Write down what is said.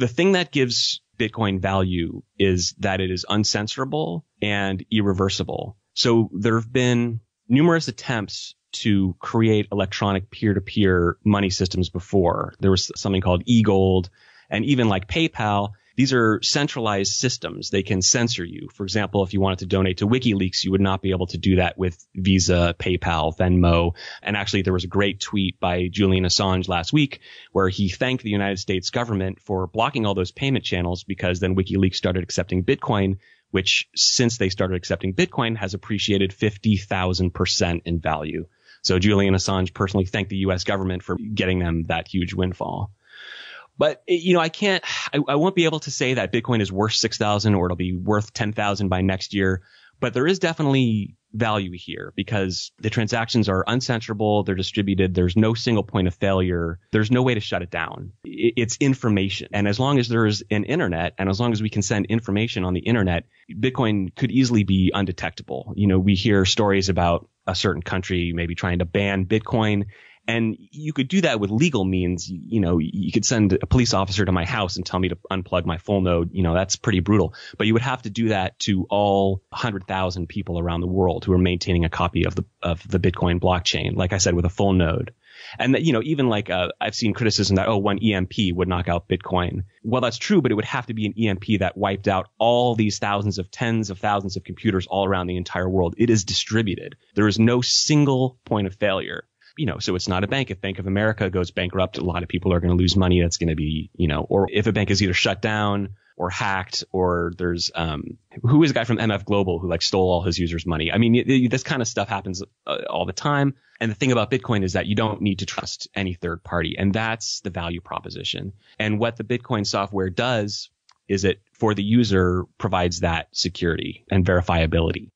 The thing that gives Bitcoin value is that it is uncensorable and irreversible. So there have been numerous attempts to create electronic peer-to-peer money systems before. There was something called eGold and even like PayPal these are centralized systems. They can censor you. For example, if you wanted to donate to WikiLeaks, you would not be able to do that with Visa, PayPal, Venmo. And actually, there was a great tweet by Julian Assange last week where he thanked the United States government for blocking all those payment channels because then WikiLeaks started accepting Bitcoin, which since they started accepting Bitcoin has appreciated 50,000% in value. So Julian Assange personally thanked the U.S. government for getting them that huge windfall. But eh, you know, I can't, I, I won't be able to say that Bitcoin is worth six thousand or it'll be worth ten thousand by next year. But there is definitely value here because the transactions are uncensorable, they're distributed, there's no single point of failure, there's no way to shut it down. It's information. And as long as there's an internet and as long as we can send information on the internet, Bitcoin could easily be undetectable. You know, we hear stories about a certain country maybe trying to ban Bitcoin and you could do that with legal means. You know, you could send a police officer to my house and tell me to unplug my full node. You know, that's pretty brutal. But you would have to do that to all 100,000 people around the world who are maintaining a copy of the of the Bitcoin blockchain. Like I said, with a full node. And that, you know, even like uh, I've seen criticism that oh, one EMP would knock out Bitcoin. Well, that's true, but it would have to be an EMP that wiped out all these thousands of tens of thousands of computers all around the entire world. It is distributed. There is no single point of failure you know, so it's not a bank. If Bank of America goes bankrupt, a lot of people are going to lose money. That's going to be, you know, or if a bank is either shut down or hacked or there's, um, who is a guy from MF Global who like stole all his users' money? I mean, this kind of stuff happens uh, all the time. And the thing about Bitcoin is that you don't need to trust any third party. And that's the value proposition. And what the Bitcoin software does is it for the user provides that security and verifiability.